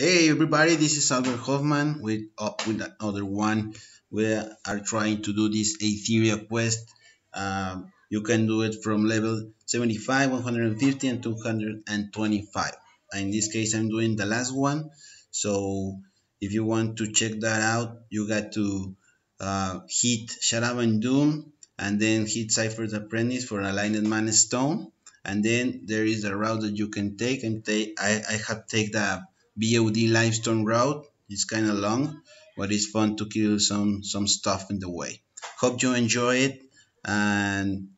Hey everybody, this is Albert Hoffman with uh, with another one. We are trying to do this Aetheria quest. Um, you can do it from level 75, 150, and 225. In this case, I'm doing the last one. So if you want to check that out, you got to uh, hit Shadowbind Doom and then hit Cypher's Apprentice for Aligned Man Stone. And then there is a route that you can take. And take I, I have taken the BOD Limestone route. It's kind of long, but it's fun to kill some some stuff in the way. Hope you enjoy it and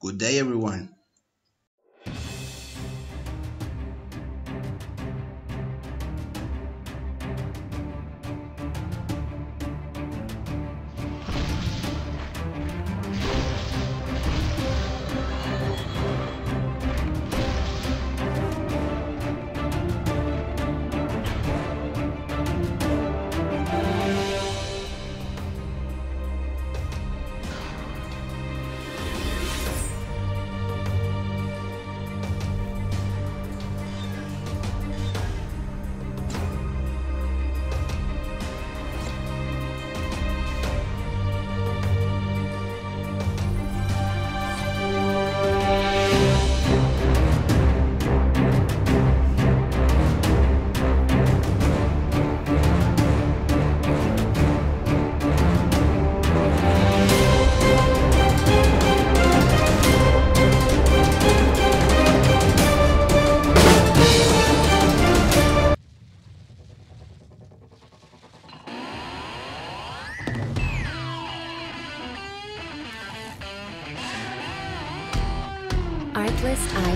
good day everyone.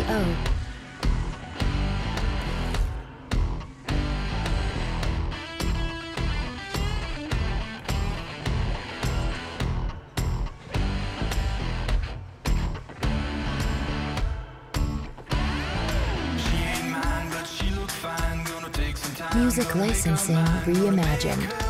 Artlist.io. Music licensing reimagined.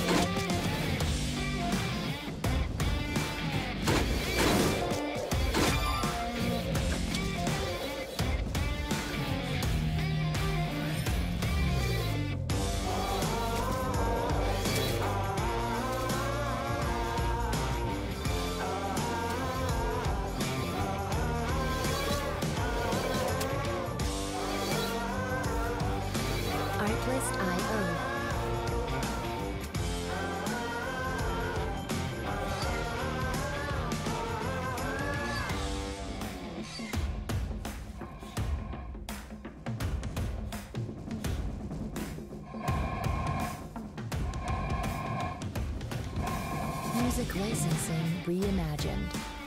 Licensing reimagined.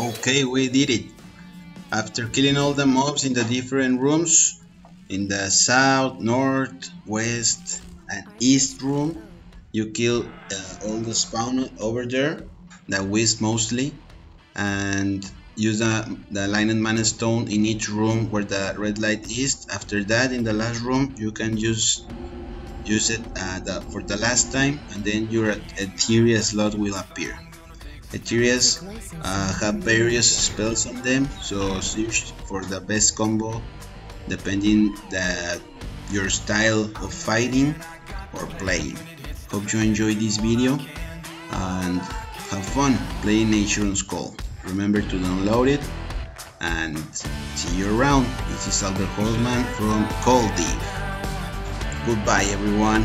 Okay, we did it. After killing all the mobs in the different rooms, in the south, north, west, and east room, you kill uh, all the spawn over there, the wisp mostly, and use the, the lighted mana stone in each room where the red light is. After that, in the last room, you can use use it uh, the, for the last time, and then your Aetheria slot will appear. Aetherias uh, have various spells on them, so search for the best combo depending that your style of fighting or playing. Hope you enjoyed this video and have fun playing Asheron's Call. Remember to download it and see you around. This is Albert Holzman from Coldeve. Goodbye everyone.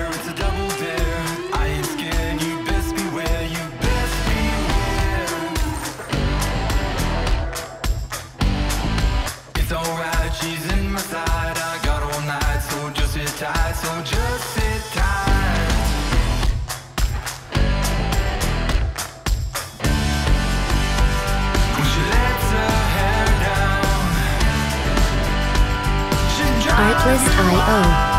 Hair